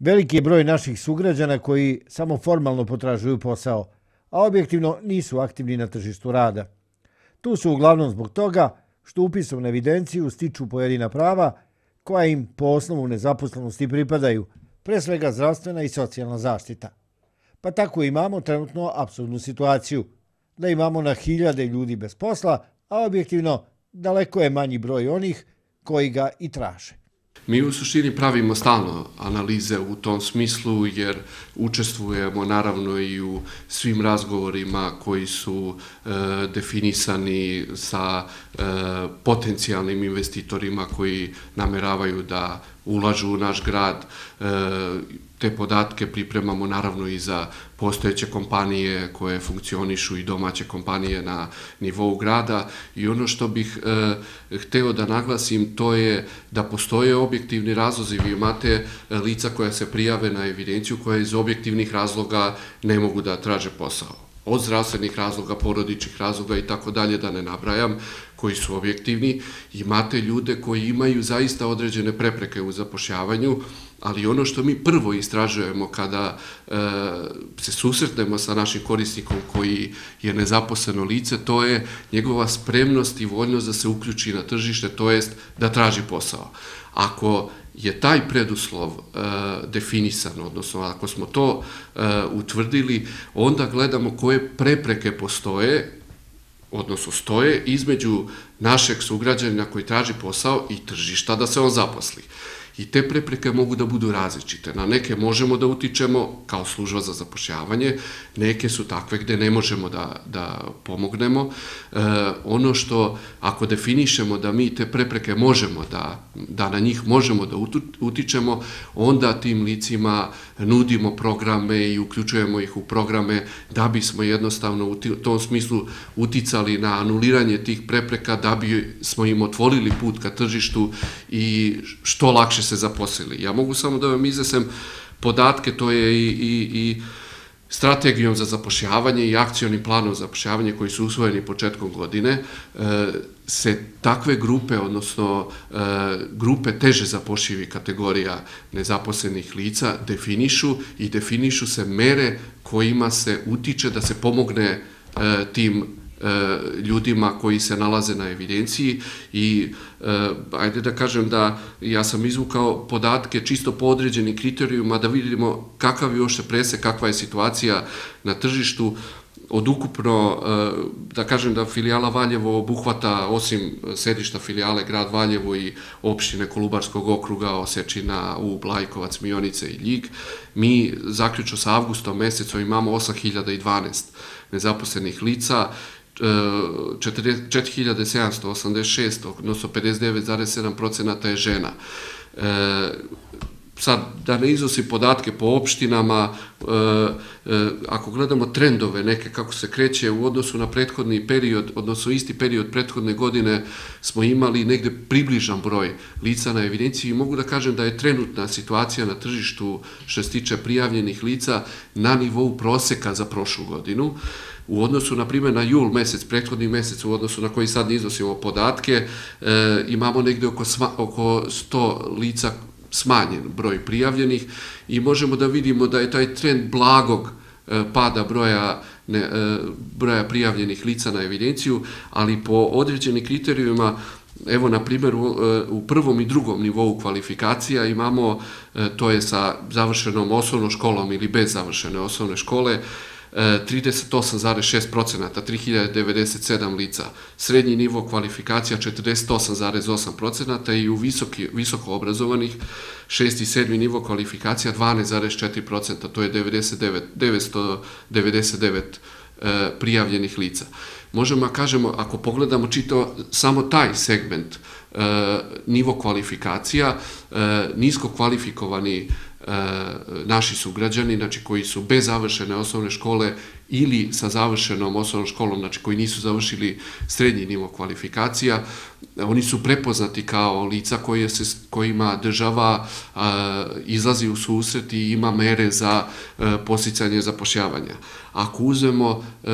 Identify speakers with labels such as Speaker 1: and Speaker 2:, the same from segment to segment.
Speaker 1: Veliki je broj naših sugrađana koji samo formalno potražuju posao, a objektivno nisu aktivni na tržištu rada. Tu su uglavnom zbog toga što upisom na evidenciju stiču pojedina prava koja im po osnovu nezaposlenosti pripadaju, pre svega zdravstvena i socijalna zaštita. Pa tako imamo trenutno absurdnu situaciju, da imamo na hiljade ljudi bez posla, a objektivno daleko je manji broj onih koji ga i traže.
Speaker 2: Mi u suštini pravimo stalno analize u tom smislu jer učestvujemo naravno i u svim razgovorima koji su e, definisani sa e, potencijalnim investitorima koji nameravaju da ulažu u naš grad. E, te podatke pripremamo naravno i za postojeće kompanije koje funkcionišu i domaće kompanije na nivou grada i ono što bih e, hteo da naglasim to je da postoje objektivni razlozi. Vi imate e, lica koja se prijave na evidenciju koja iz objektivnih razloga ne mogu da traže posao od zdravstvenih razloga, porodičnih razloga i tako dalje, da ne nabrajam, koji su objektivni. Imate ljude koji imaju zaista određene prepreke u zapošljavanju, ali ono što mi prvo istražujemo kada e, se susretnemo sa našim korisnikom koji je nezaposleno lice, to je njegova spremnost i voljnost da se uključi na tržište, to jest da traži posao. Ako je taj preduslov e, definisan, odnosno ako smo to e, utvrdili, onda gledamo koje prepreke postoje, odnosno stoje između našeg sugrađanina koji traži posao i tržišta da se on zaposli. I te prepreke mogu da budu različite. Na neke možemo da utičemo kao služba za zapošljavanje, neke su takve gde ne možemo da, da pomognemo. E, ono što, ako definišemo da mi te prepreke možemo da, da na njih možemo da utičemo, onda tim licima nudimo programe i uključujemo ih u programe da bismo jednostavno u tom smislu uticali na anuliranje tih prepreka, da bi smo im otvorili put ka tržištu i što lakše se zaposlili. Ja mogu samo da vam iznesem podatke, to je i, i, i strategijom za zapošljavanje i akcionim planom za zapošljavanje koji su usvojeni početkom godine, e, se takve grupe, odnosno e, grupe teže zapošljivi kategorija nezaposlenih lica definišu i definišu se mere kojima se utiče da se pomogne e, tim ljudima koji se nalaze na evidenciji i e, ajde da kažem da ja sam izvukao podatke čisto po određenim kriterijuma da vidimo kakav je ošte prese, kakva je situacija na tržištu od ukupno, e, da kažem da filijala Valjevo obuhvata, osim sedišta filijale grad Valjevo i opštine Kolubarskog okruga, Osečina, Ub, Lajkovac, Mionice i Ljig, mi zaključno sa avgustom mesecom imamo 8012 nezaposlenih lica, 4786, odnosno 59,7% je žena. E, sad, da ne iznosi podatke po opštinama, e, e, ako gledamo trendove neke kako se kreće u odnosu na prethodni period, odnosno isti period prethodne godine smo imali negde približan broj lica na evidenciji i mogu da kažem da je trenutna situacija na tržištu što se tiče prijavljenih lica na nivou proseka za prošlu godinu. U odnosu, na primjer, na jul mesec, prethodni mesec, u odnosu na koji sad iznosimo podatke, e, imamo negde oko, oko 100 lica smanjen broj prijavljenih i možemo da vidimo da je taj trend blagog e, pada broja ne, e, broja prijavljenih lica na evidenciju, ali po određenim kriterijuma Evo, na primjer, u, e, u prvom i drugom nivou kvalifikacija imamo, to je sa završenom osnovnom školom ili bez završene osnovne škole, 38,6%, 3097 lica, srednji nivo kvalifikacija 48,8% i u visoki, visoko obrazovanih šesti i sedmi nivo kvalifikacija 12,4%, to je 99, 999 e, prijavljenih lica. Možemo kažemo, ako pogledamo čito samo taj segment, e, nivo kvalifikacija, e, nisko kvalifikovani E, naši sugrađani, znači koji su bez završene osnovne škole ili sa završenom osnovnom školom, znači koji nisu završili srednji nivo kvalifikacija, oni su prepoznati kao lica se, kojima država a, izlazi u susret i ima mere za e, posicanje zapošljavanja. Ako uzmemo e,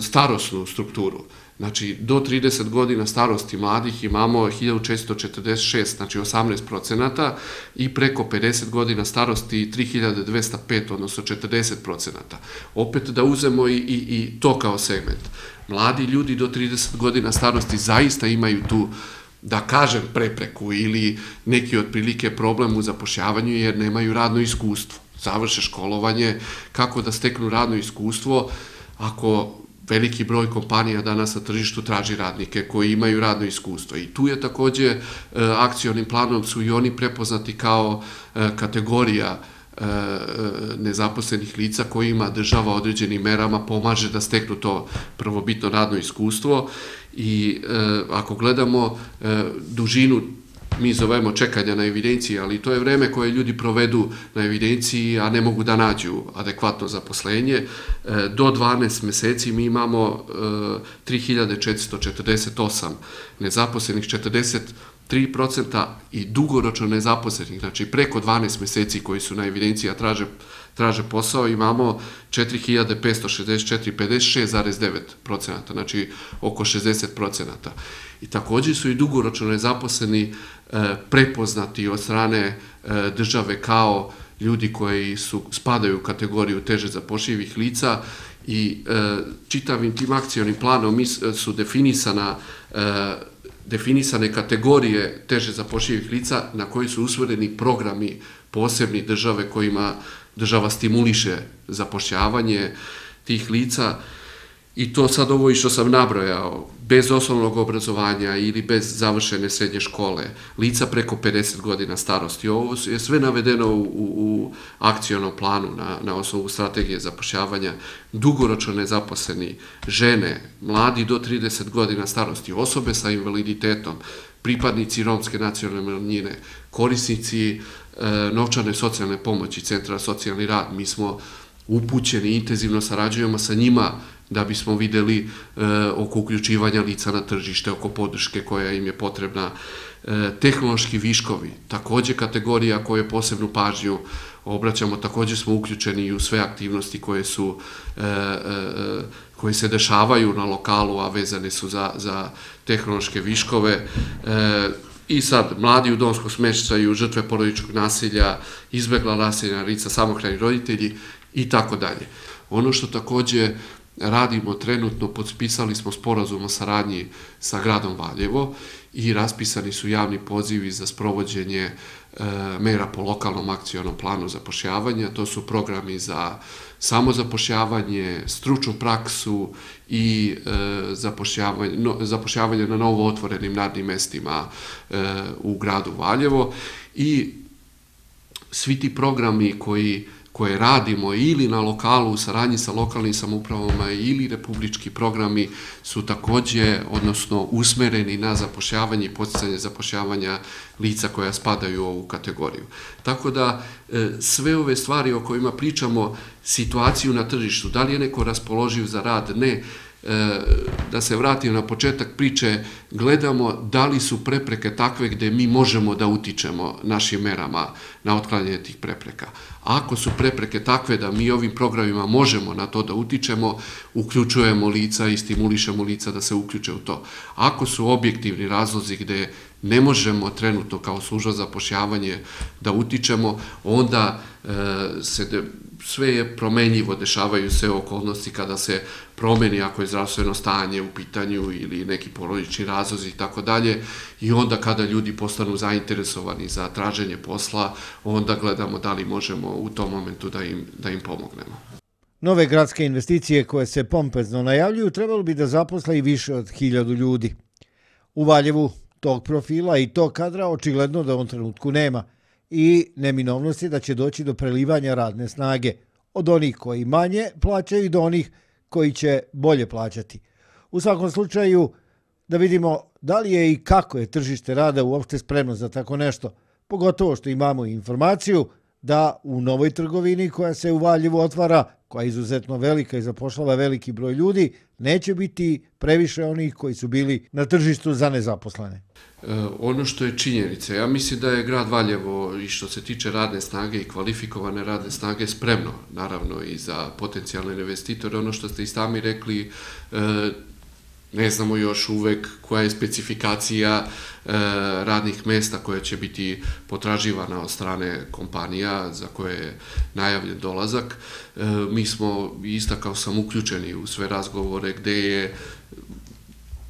Speaker 2: starosnu strukturu, Znači, do 30 godina starosti mladih imamo 1446, znači 18 procenata, i preko 50 godina starosti 3205, odnosno 40 procenata. Opet da uzemo i, i, i to kao segment. Mladi ljudi do 30 godina starosti zaista imaju tu da kažem prepreku ili neki otprilike problem u zapošljavanju jer nemaju radno iskustvo. Završe školovanje, kako da steknu radno iskustvo ako veliki broj kompanija danas na tržištu traži radnike koji imaju radno iskustvo. I tu je takođe e, akcionim planom su i oni prepoznati kao e, kategorija e, nezaposlenih lica kojima država određenim merama pomaže da steknu to prvobitno radno iskustvo i ako gledamo dužinu mi zovemo čekanja na evidenciji, ali to je vreme koje ljudi provedu na evidenciji, a ne mogu da nađu adekvatno zaposlenje. E, do 12 meseci mi imamo e, 3448 nezaposlenih, 40 3% i dugoročno nezaposlenih, znači preko 12 meseci koji su na evidenciji, a traže, traže posao, imamo 4564, 56,9%, znači oko 60%. I takođe su i dugoročno nezaposleni e, prepoznati od strane e, države kao ljudi koji su, spadaju u kategoriju teže zapošljivih lica i e, čitavim tim akcionim planom e, su definisana e, definisane kategorije teže zapošljivih lica na koji su usvoreni programi posebni države kojima država stimuliše zapošljavanje tih lica i to sad ovo i što sam nabrojao, bez osnovnog obrazovanja ili bez završene srednje škole, lica preko 50 godina starosti. Ovo je sve navedeno u, u, u akcijonom planu na, na osnovu strategije zapošljavanja, dugoročno nezaposleni, žene, mladi do 30 godina starosti, osobe sa invaliditetom, pripadnici romske nacionalne manjine, korisnici E, novčane socijalne pomoći Centra socijalni rad. Mi smo upućeni, intenzivno sarađujemo sa njima da bismo videli e, oko uključivanja lica na tržište, oko podrške koja im je potrebna. E, tehnološki viškovi, takođe kategorija koje posebnu pažnju obraćamo, takođe smo uključeni i u sve aktivnosti koje su e, koje se dešavaju na lokalu, a vezane su za, za tehnološke viškove. E, I sad, mladi u domskom smeštaju, žrtve porodičkog nasilja, izbegla nasilja lica, samohrani roditelji i tako dalje. Ono što takođe radimo trenutno, podspisali smo sporazum o saradnji sa gradom Valjevo i raspisani su javni pozivi za sprovođenje e, mera po lokalnom akcionom planu zapošljavanja. To su programi za samozapošljavanje, stručnu praksu i e, zapošljavanje, no, zapošljavanje na novo otvorenim radnim mestima e, u gradu Valjevo i svi ti programi koji koje radimo ili na lokalu u saradnji sa lokalnim samoupravama ili republički programi su takođe, odnosno usmereni na zapošljavanje i podsticanje zapošljavanja lica koja spadaju u ovu kategoriju. Tako da e, sve ove stvari o kojima pričamo, situaciju na tržištu, da li je neko raspoloživ za rad, ne, da se vratim na početak priče, gledamo da li su prepreke takve gde mi možemo da utičemo našim merama na otklanjanje tih prepreka. Ako su prepreke takve da mi ovim programima možemo na to da utičemo, uključujemo lica i stimulišemo lica da se uključe u to. Ako su objektivni razlozi gde ne možemo trenutno kao služba za pošljavanje da utičemo, onda e, se sve je promenljivo, dešavaju se okolnosti kada se promeni ako je zdravstveno stanje u pitanju ili neki porodični razlozi i tako dalje i onda kada ljudi postanu zainteresovani za traženje posla, onda gledamo da li možemo u tom momentu da im, da im pomognemo.
Speaker 1: Nove gradske investicije koje se pompezno najavljuju trebalo bi da zaposle i više od hiljadu ljudi. U Valjevu tog profila i tog kadra očigledno da on trenutku nema – i neminovnost je da će doći do prelivanja radne snage od onih koji manje plaćaju do onih koji će bolje plaćati. U svakom slučaju da vidimo da li je i kako je tržište rada uopšte spremno za tako nešto, pogotovo što imamo informaciju da u novoj trgovini koja se u Valjevu otvara, koja je izuzetno velika i zapošljava veliki broj ljudi, neće biti previše onih koji su bili na tržištu za nezaposlene.
Speaker 2: E, ono što je činjenica, ja mislim da je grad Valjevo i što se tiče radne snage i kvalifikovane radne snage spremno, naravno i za potencijalne investitore, ono što ste i sami rekli, e, Ne znamo još uvek koja je specifikacija e, radnih mesta koja će biti potraživana od strane kompanija za koje je najavljen dolazak. E, mi smo, istakao sam, uključeni u sve razgovore gde je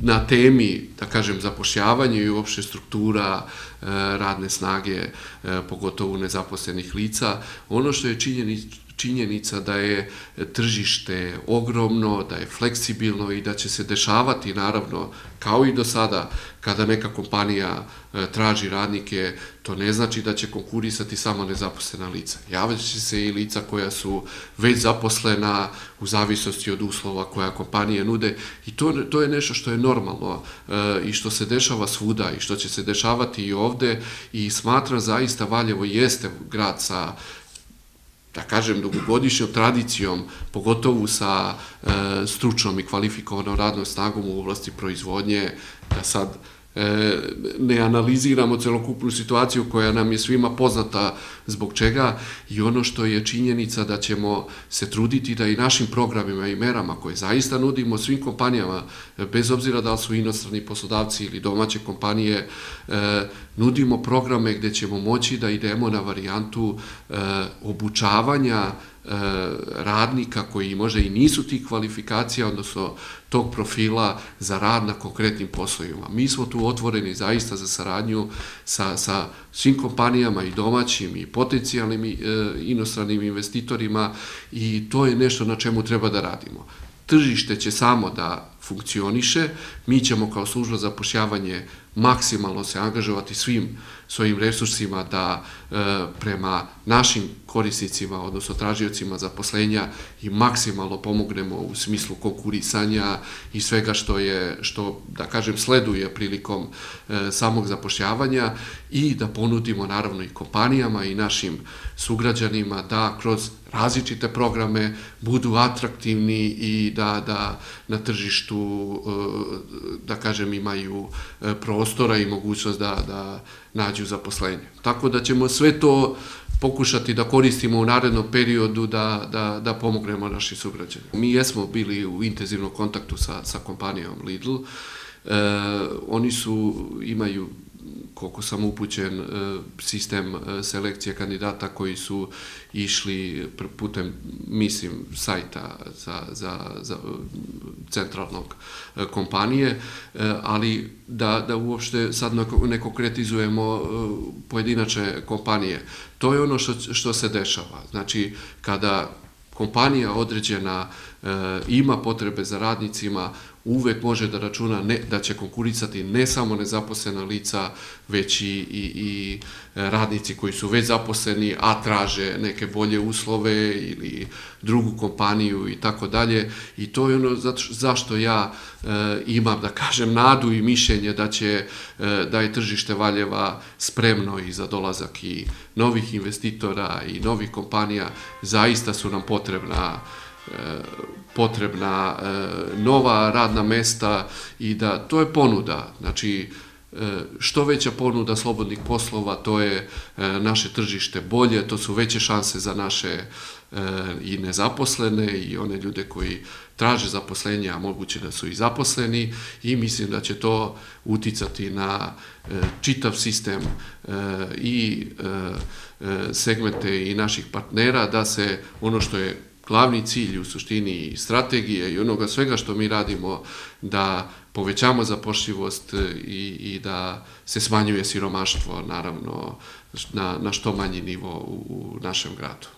Speaker 2: na temi, da kažem, zapošljavanje i uopšte struktura e, radne snage, e, pogotovo nezaposlenih lica. Ono što je činjenica da je tržište ogromno, da je fleksibilno i da će se dešavati, naravno, kao i do sada, kada neka kompanija e, traži radnike, to ne znači da će konkurisati samo nezaposlena lica. Javljaće se i lica koja su već zaposlena u zavisnosti od uslova koja kompanije nude i to, to je nešto što je normalno e, i što se dešava svuda i što će se dešavati i ovde i smatram zaista Valjevo jeste grad sa da kažem, dugogodišnjom tradicijom, pogotovo sa e, stručnom i kvalifikovanom radnom snagom u oblasti proizvodnje, da sad ne analiziramo celokupnu situaciju koja nam je svima poznata zbog čega i ono što je činjenica da ćemo se truditi da i našim programima i merama koje zaista nudimo svim kompanijama, bez obzira da li su inostrani poslodavci ili domaće kompanije, e, nudimo programe gde ćemo moći da idemo na varijantu e, obučavanja E, radnika koji možda i nisu tih kvalifikacija, odnosno tog profila za rad na konkretnim poslovima. Mi smo tu otvoreni zaista za saradnju sa, sa svim kompanijama i domaćim i potencijalnim e, inostranim investitorima i to je nešto na čemu treba da radimo. Tržište će samo da funkcioniše, mi ćemo kao služba za pošljavanje maksimalno se angažovati svim svojim resursima da e, prema našim korisnicima, odnosno tražiocima zaposlenja i maksimalno pomognemo u smislu konkurisanja i svega što je, što da kažem, sleduje prilikom e, samog zapošljavanja i da ponudimo naravno i kompanijama i našim sugrađanima da kroz različite programe budu atraktivni i da, da na tržištu, e, da kažem, imaju e, prostora i mogućnost da, da nađu zaposlenje. Tako da ćemo sve to pokušati da koristimo u narednom periodu da, da, da pomognemo našim sugrađanima. Mi jesmo bili u intenzivnom kontaktu sa, sa kompanijom Lidl. E, oni su, imaju koliko sam upućen, e, sistem e, selekcije kandidata koji su išli putem, mislim, sajta za, za, za centralnog e, kompanije, ali da, da uopšte sad ne konkretizujemo pojedinačne kompanije. To je ono što, što se dešava. Znači, kada kompanija određena ima potrebe za radnicima, uvek može da računa ne, da će konkurisati ne samo nezaposlena lica, već i, i, i radnici koji su već zaposleni, a traže neke bolje uslove ili drugu kompaniju i tako dalje. I to je ono zašto ja e, imam, da kažem, nadu i mišljenje da će, e, da je tržište Valjeva spremno i za dolazak i novih investitora i novih kompanija. Zaista su nam potrebna potrebna e, nova radna mesta i da to je ponuda. Znači, e, što veća ponuda slobodnih poslova, to je e, naše tržište bolje, to su veće šanse za naše i nezaposlene i one ljude koji traže zaposlenje, a moguće da su i zaposleni i mislim da će to uticati na čitav sistem i segmente i naših partnera da se ono što je glavni cilj u suštini strategije i onoga svega što mi radimo da povećamo zapošljivost i, i da se smanjuje siromaštvo naravno na, na što manji nivo u, u našem gradu.